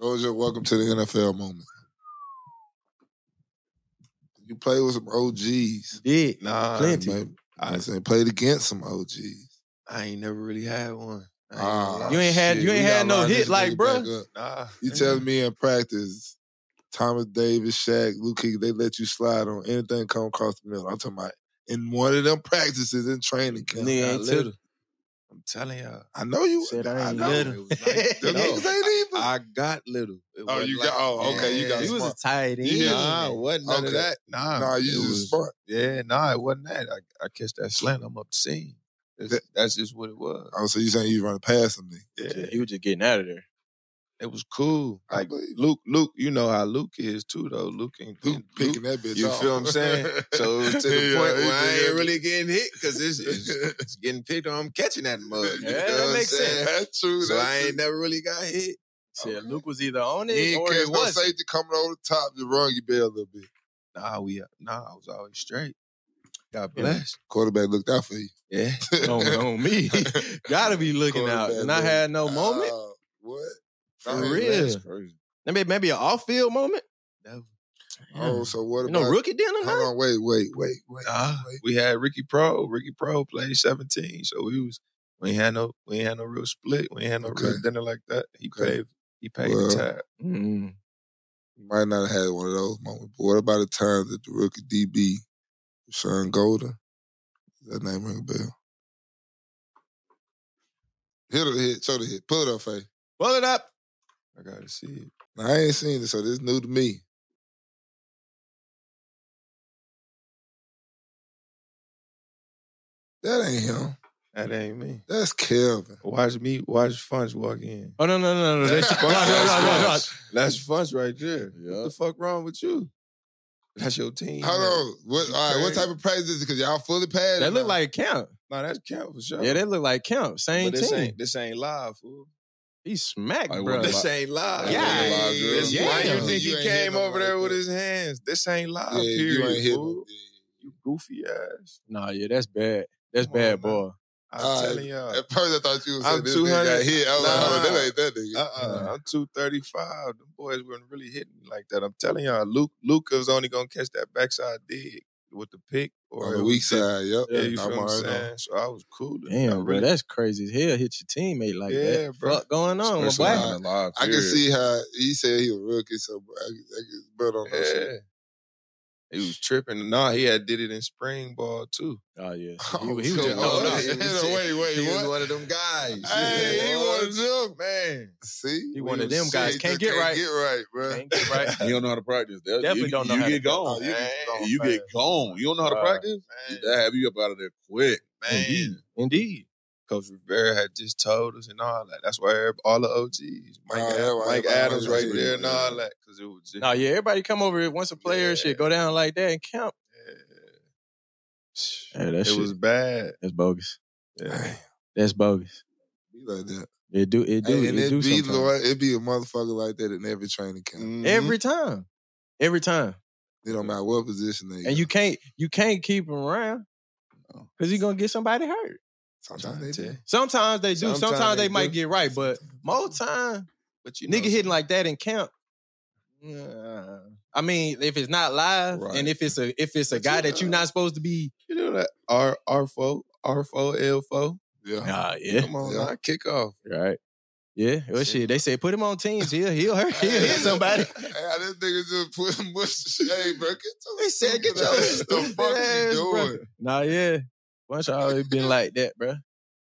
What was your welcome to the NFL moment? You played with some OGs. Did Nah, plenty. Maybe. I, said played against some OGs. I ain't never really had one. Ain't Ah. You ain't had- you ain't we had no hit like, nigga bruh. back up. Nah. You telling me in practice, Thomas Davis, Shaq, Luke they let you slide on anything come across the middle. I'm talking about in one of them practices in training camp. Nigga ain't took- I'm telling y'all. I know you. Said I ain't know. little. Was like- Them No, niggas ain't either. I got little. It Oh, you like- got- oh, okay, you got Yeah. He was a smart. tight end. Yeah. Nah, wasn't none Okay. of that. Nah, Nah, you it just was, smart. Yeah, nah, it wasn't that. I, I catch that slant, I'm up the seam. That's, That- that's just what it was. Oh, so you saying you run past them? Then. Yeah, He was just getting out of there. It was cool. Like. Luke, Luke, you know how Luke is too, though. Luke ain't Luke picking that bitch You off. feel what I'm saying? So it was to the Yeah, point he where I ain't really getting hit because it's, it's, it's getting picked on. I'm catching that mug. You Yeah, that what makes sense. saying? That's true. So that's I ain't true. never really got hit. Said Luke was either on it ain't or it no wasn't. safety coming over the top to run your bell a little bit. Nah, we nah, I was always straight. God Yeah. bless. Quarterback looked out for you. Yeah. on, on me. Gotta be looking out. And I had no moment. out. For Dang, real. That's crazy. Maybe maybe an off field moment. Never. Oh, so what about? know, rookie dinner. Hold on, wait, wait, wait, wait. Nah, wait. we had Ricky Proehl. Ricky Proehl played 17, so we was we ain't had no we ain't had no real split. We ain't had no real dinner like that. He Okay. paid he paid Well, the tab. Mm. You might not have had one of those moments, but what about the time that the rookie DB, Sean Golden, that name ring a bell? Hit or hit, show the hit, pull it up, Faye. Pull it up. I gotta see it. Now, I ain't seen it, so this new to me. That ain't him. That ain't me. That's Kelvin. Watch me watch Funch walk in. Oh no no no no! That's, no, no, no, no, no. That's Funch right there. Yeah. What the fuck wrong with you? That's your team. Hold man. on. What, all right, what type of practice is it? Because y'all fully padded. That look now. like camp. Nah, that's count for sure. Yeah, that look like camp. Same but this team. ain't this ain't live, fool. He smacked, Like, bro. This ain't live. Yeah. live drill. This, Yeah. Why you think You he came over there like with that. his hands? This ain't live. Yeah, period, you ain't hit fool. You goofy ass. Nah, yeah, that's bad. That's Come on, bad, man. boy. I'm All right. telling y'all. At first, I thought you was I'm saying this nigga 200. got hit. I was like, Nah. oh, that ain't that nigga. Uh-uh. I'm 235. Them boys weren't really hitting me like that. I'm telling y'all, Luke Luke was only gonna catch that backside dig with the pick or On it the weak side, yep. Yeah, you I'm feel what I'm saying? So I was cool. Damn, bro, really- that's crazy as hell. Hit your teammate like Yeah, that. bro. Fuck going on, my Especially boy. on the live. I can see how he said he was rookie, so I, I, but on that shit. Yeah. He was tripping. Nah, he had did it in spring ball too. Oh yeah, Oh, he, was- he was just throwing Oh, up. yeah. wait, wait, he what? was one of them guys. Hey, he one of them. man. See, He one of was them guys. Can't get right. Get right, bro. Can't get right. You don't know how to practice. That, Definitely you, don't know you how to get practice. gone. Oh, you Man, you get gone. You don't know how to practice. Man. That have you up out of there quick. Man. Indeed. Coach Rivera had just told us and all that. That's why all the OGs, Mike, Oh, Ad- yeah, why Mike everybody Adams right that. there and all that. Because it was just, No, yeah, everybody come over here once a player Yeah. shit go down like that and count. yeah. Yeah, that it shit. was bad. That's bogus. Yeah. That's bogus. Be like that. It do it do Hey, it, and do it be sometimes. Lord, it be a motherfucker like that in every training camp. Mhm. Every time. Every time. It don't matter what position they. And go. you can't you can't keep him around No. because he's gonna get somebody hurt. Sometimes they do. Sometimes they do. Sometimes, Sometimes they, they might do. get right, but most time But you know, nigga hitting like that in camp. uh, I mean, if it's not live Right. and if it's a if it's a But guy you that you're not supposed to be, you know that R R four R four L four. Yeah. ah, yeah, Come on, Yeah. kick off. right, yeah. Well, See? shit, they say put him on teams. He'll he'll hurt. He'll hit somebody. Hey, this nigga just put him bush. Hey, bro, get your They said, "Get your the fuck you bro." doing? Nah, yeah. Funch always been like that, bro.